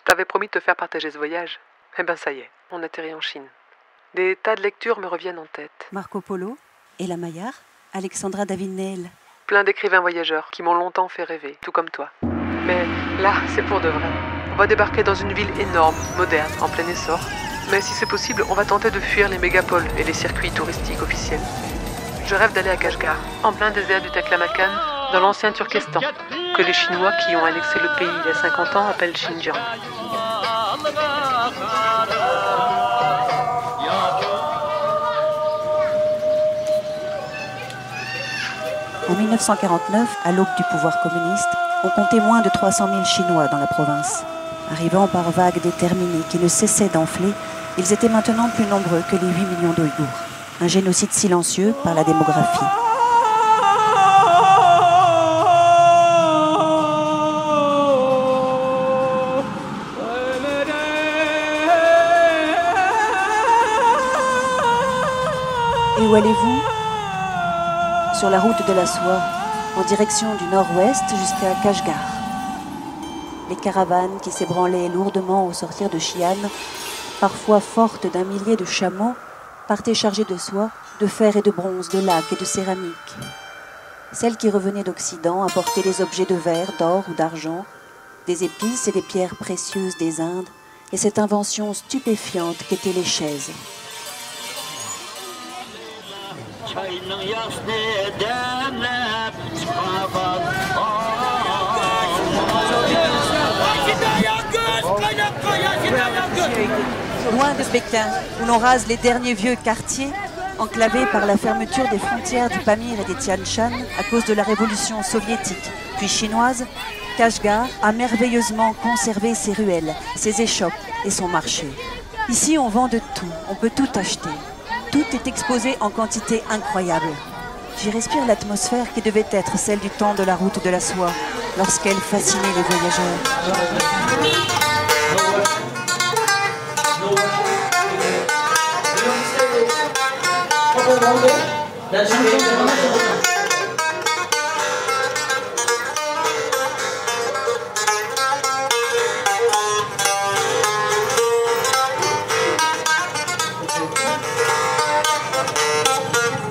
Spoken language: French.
Je t'avais promis de te faire partager ce voyage. Eh ben ça y est, on atterrit en Chine. Des tas de lectures me reviennent en tête. Marco Polo, Ella Maillard, Alexandra David-Néel. Plein d'écrivains voyageurs qui m'ont longtemps fait rêver, tout comme toi. Mais là, c'est pour de vrai. On va débarquer dans une ville énorme, moderne, en plein essor. Mais si c'est possible, on va tenter de fuir les mégapoles et les circuits touristiques officiels. Je rêve d'aller à Kashgar, en plein désert du Taklamakan, dans l'ancien Turkestan, que les Chinois qui ont annexé le pays il y a 50 ans appellent Xinjiang. En 1949, à l'aube du pouvoir communiste, on comptait moins de 300 000 Chinois dans la province. Arrivant par vagues déterminées qui ne cessaient d'enfler, ils étaient maintenant plus nombreux que les 8 millions d'Ouïghours. Un génocide silencieux par la démographie. Et où allez-vous Sur la route de la soie, en direction du nord-ouest jusqu'à Kashgar. Les caravanes qui s'ébranlaient lourdement au sortir de Xi'an, parfois fortes d'un millier de chameaux, partaient chargées de soie, de fer et de bronze, de lac et de céramique. Celles qui revenaient d'Occident apportaient des objets de verre, d'or ou d'argent, des épices et des pierres précieuses des Indes, et cette invention stupéfiante qu'étaient les chaises. Loin de Pékin, où l'on rase les derniers vieux quartiers, enclavés par la fermeture des frontières du Pamir et des Tian Shan à cause de la révolution soviétique, puis chinoise, Kashgar a merveilleusement conservé ses ruelles, ses échoppes et son marché. Ici, on vend de tout, on peut tout acheter. Tout est exposé en quantité incroyable. J'y respire l'atmosphère qui devait être celle du temps de la route de la soie, lorsqu'elle fascinait les voyageurs.